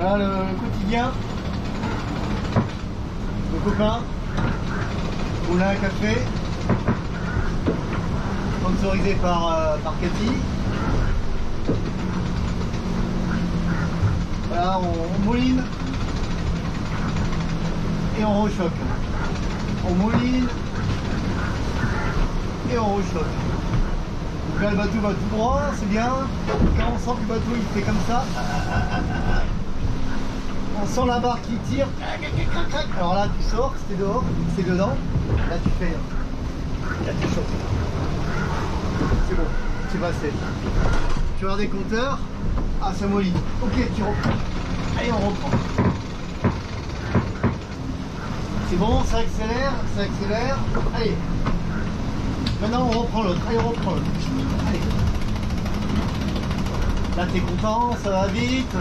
Voilà le, quotidien. Le copain. Moulin à café. Sponsorisé par, euh, par Cathy. Voilà, on, on mouline et on rechoque. On mouline et on rechoque. Donc là le bateau va tout droit, c'est bien. Quand on sent que le bateau il fait comme ça, on sent la barre qui tire. Alors là tu sors, c'était dehors, c'est dedans. Là tu fais. Là tu choques. C'est bon, c'est passé. Tu regardes des compteurs. Ah ça mollit. Ok, tu reprends. Allez on reprend. C'est bon, ça accélère, ça accélère. Allez. Maintenant on reprend l'autre. Allez on reprend l'autre. Là t'es content, ça va vite.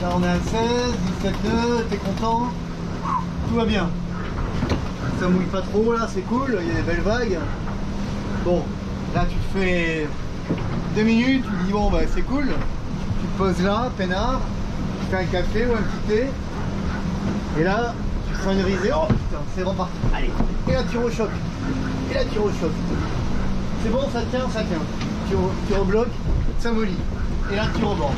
Là on est à 16, 17 nœuds, t'es content. Tout va bien. Ça mouille pas trop là, c'est cool, il y a des belles vagues. Bon, là tu te fais deux minutes, tu dis bon bah c'est cool. Tu te poses là, peinard, tu fais un café ou un petit thé. Et là, tu sens une risée. Oh putain, c'est reparti. Allez. Et là tu rechoques. Et là tu rechoques. C'est bon, ça tient, ça tient. Tu, tu rebloques, ça mollit. Et tu rebordes.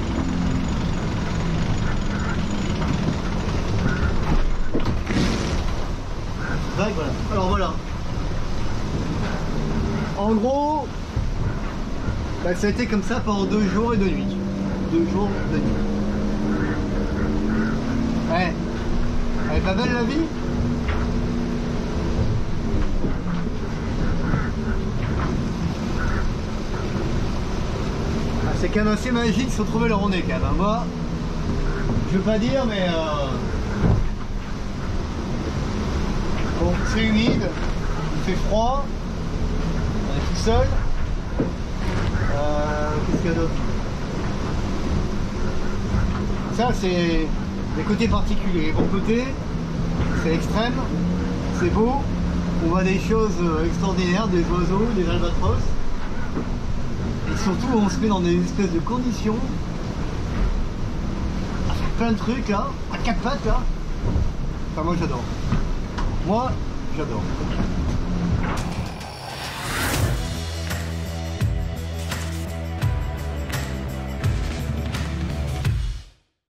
Vague, voilà. Alors voilà. En gros, bah, ça a été comme ça pendant deux jours et deux nuits. Deux jours, deux nuits. Ouais. Elle est pas belle la vie? Ah, C'est quand même assez magique de se retrouver le nez quand même. hein. Moi, je veux pas dire mais euh, bon, c'est humide, il fait froid, on est tout seul. Euh, Qu'est-ce qu'il y a d'autre? Ça c'est les côtés particuliers. Les bons côtés, c'est extrême, c'est beau, on voit des choses euh, extraordinaires, des oiseaux, des albatros. Surtout, on se met dans des espèces de conditions à faire plein de trucs là, à quatre pattes là. Enfin, moi j'adore. Moi, j'adore.